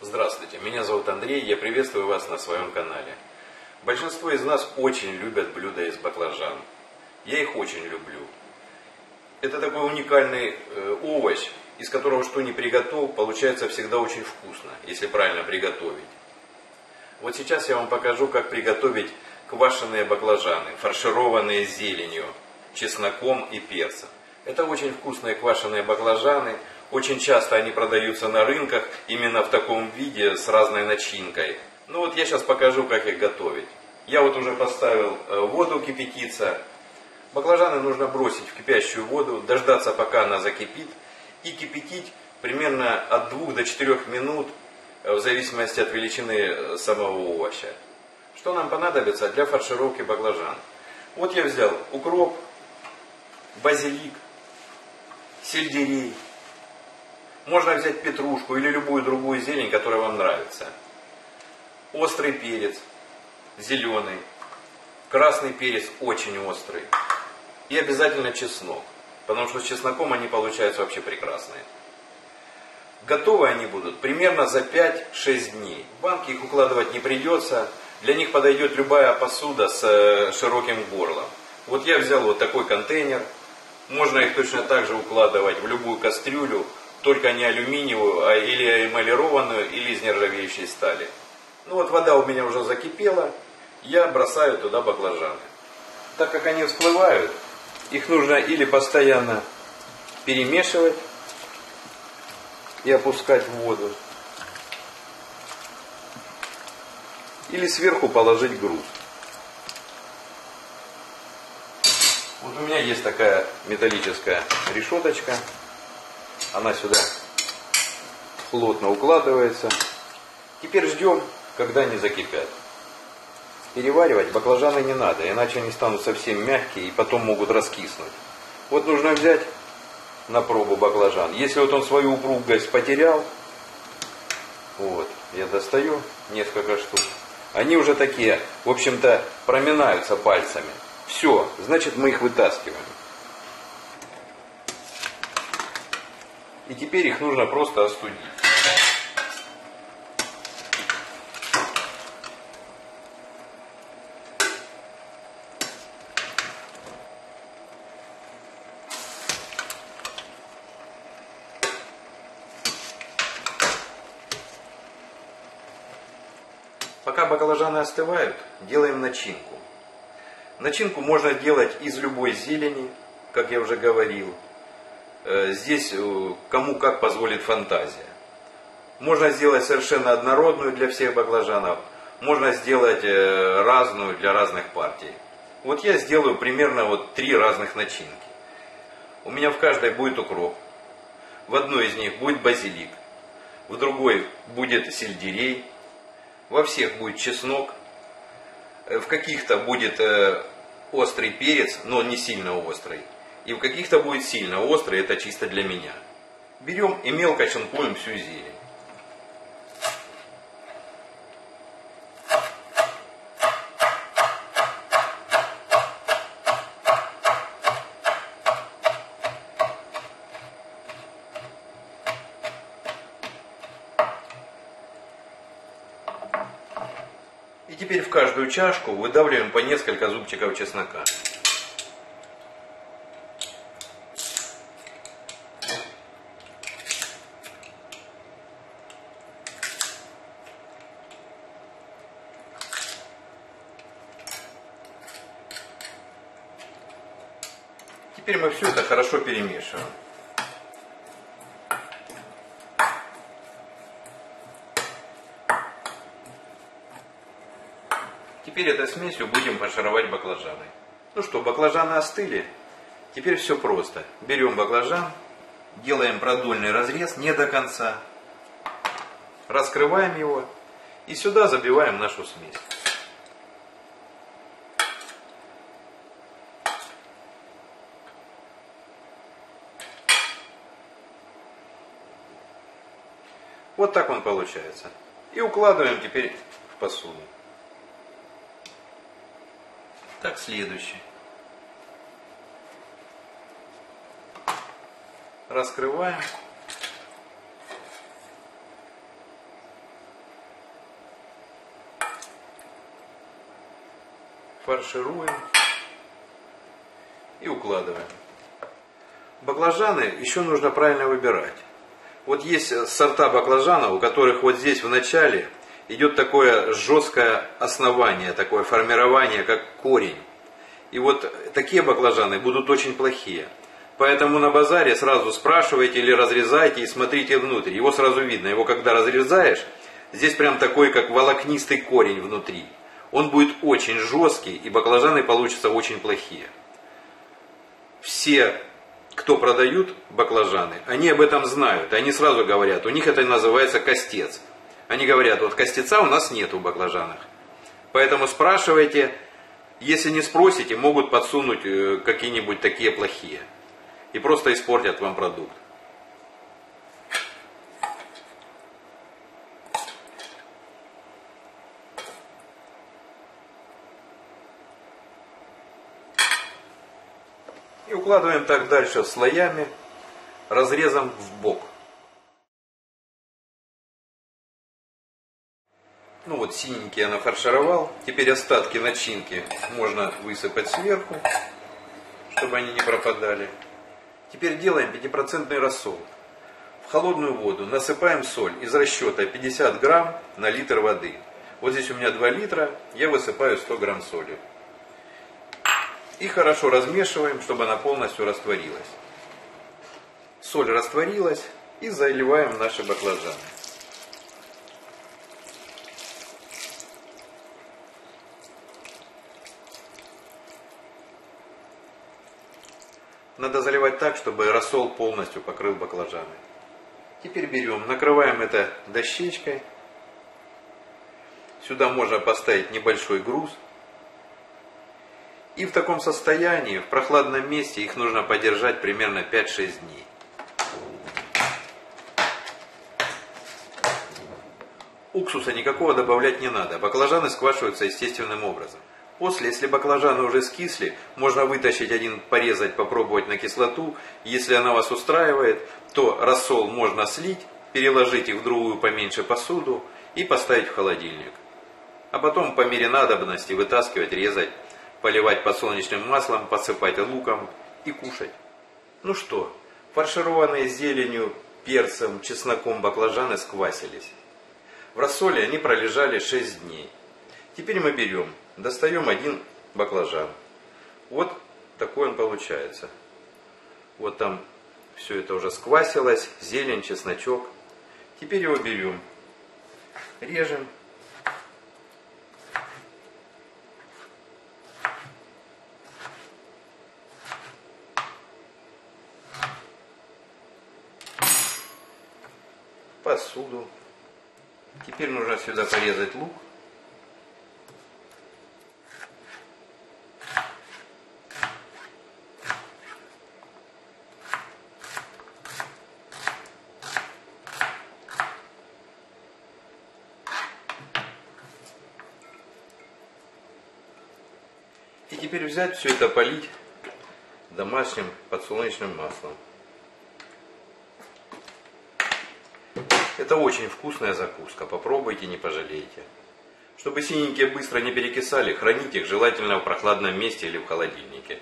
Здравствуйте, меня зовут Андрей, я приветствую вас на своем канале. Большинство из нас очень любят блюда из баклажан. Я их очень люблю. Это такой уникальный э, овощ, из которого что ни приготовь, получается всегда очень вкусно, если правильно приготовить. Вот сейчас я вам покажу, как приготовить квашеные баклажаны, фаршированные зеленью, чесноком и перцем. Это очень вкусные квашеные баклажаны, очень часто они продаются на рынках именно в таком виде с разной начинкой. Ну вот я сейчас покажу, как их готовить. Я вот уже поставил э, воду кипятиться. Баклажаны нужно бросить в кипящую воду, дождаться пока она закипит и кипятить примерно от 2 до 4 минут э, в зависимости от величины э, самого овоща. Что нам понадобится для фаршировки баклажан? Вот я взял укроп, базилик, сельдерей, можно взять петрушку или любую другую зелень, которая вам нравится. Острый перец, зеленый. Красный перец очень острый. И обязательно чеснок. Потому что с чесноком они получаются вообще прекрасные. Готовы они будут примерно за 5-6 дней. В банки их укладывать не придется. Для них подойдет любая посуда с э, широким горлом. Вот я взял вот такой контейнер. Можно их точно так же укладывать в любую кастрюлю только не алюминиевую, а или эмалированную, или из нержавеющей стали. Ну вот вода у меня уже закипела, я бросаю туда баклажаны. Так как они всплывают, их нужно или постоянно перемешивать и опускать в воду, или сверху положить груз. Вот у меня есть такая металлическая решеточка. Она сюда плотно укладывается. Теперь ждем, когда они закипят. Переваривать баклажаны не надо, иначе они станут совсем мягкие и потом могут раскиснуть. Вот нужно взять на пробу баклажан. Если вот он свою упругость потерял, вот, я достаю несколько штук. Они уже такие, в общем-то, проминаются пальцами. Все, значит мы их вытаскиваем. И теперь их нужно просто остудить. Пока баклажаны остывают, делаем начинку. Начинку можно делать из любой зелени, как я уже говорил. Э, здесь э, кому как позволит фантазия. Можно сделать совершенно однородную для всех баклажанов, можно сделать э, разную для разных партий. Вот я сделаю примерно вот три разных начинки. У меня в каждой будет укроп, в одной из них будет базилик, в другой будет сельдерей, во всех будет чеснок, в каких-то будет острый перец, но не сильно острый, и в каких-то будет сильно острый, это чисто для меня. Берем и мелко шинкуем всю зелень. И теперь в каждую чашку выдавливаем по несколько зубчиков чеснока. Теперь мы все это хорошо перемешиваем. Теперь этой смесью будем фаршировать баклажаны. Ну что, баклажаны остыли. Теперь все просто. Берем баклажан, делаем продольный разрез не до конца, раскрываем его и сюда забиваем нашу смесь. Вот так он получается. И укладываем теперь в посуду. Так, следующий. Раскрываем. фаршируем и укладываем. Баклажаны еще нужно правильно выбирать. Вот есть сорта баклажана, у которых вот здесь в начале идет такое жесткое основание, такое формирование, как корень. И вот такие баклажаны будут очень плохие. Поэтому на базаре сразу спрашивайте или разрезайте и смотрите внутрь. Его сразу видно. Его когда разрезаешь, здесь прям такой, как волокнистый корень внутри. Он будет очень жесткий, и баклажаны получатся очень плохие. Все кто продают баклажаны, они об этом знают. Они сразу говорят, у них это называется костец. Они говорят, вот костеца у нас нет в баклажанах. Поэтому спрашивайте, если не спросите, могут подсунуть э, какие-нибудь такие плохие. И просто испортят вам продукт. И укладываем так дальше слоями, разрезом в бок. Ну вот синенький я нафаршировал. Теперь остатки начинки можно высыпать сверху, чтобы они не пропадали. Теперь делаем 5% рассол. В холодную воду насыпаем соль из расчета 50 грамм на литр воды. Вот здесь у меня 2 литра, я высыпаю 100 грамм соли. И хорошо размешиваем, чтобы она полностью растворилась. Соль растворилась и заливаем наши баклажаны. Надо заливать так, чтобы рассол полностью покрыл баклажаны. Теперь берем, накрываем это дощечкой. Сюда можно поставить небольшой груз – и в таком состоянии, в прохладном месте, их нужно подержать примерно 5-6 дней. Уксуса никакого добавлять не надо. Баклажаны сквашиваются естественным образом. После, если баклажаны уже скисли, можно вытащить один, порезать, попробовать на кислоту. Если она вас устраивает, то рассол можно слить, переложить их в другую поменьше посуду и поставить в холодильник. А потом по мере надобности вытаскивать, резать поливать подсолнечным маслом, посыпать луком и кушать. Ну что, фаршированные зеленью, перцем, чесноком баклажаны сквасились. В рассоле они пролежали 6 дней. Теперь мы берем, достаем один баклажан. Вот такой он получается. Вот там все это уже сквасилось, зелень, чесночок. Теперь его берем, режем посуду. Теперь нужно сюда порезать лук. И теперь взять все это полить домашним подсолнечным маслом. Это очень вкусная закуска, попробуйте, не пожалеете. Чтобы синенькие быстро не перекисали, храните их желательно в прохладном месте или в холодильнике.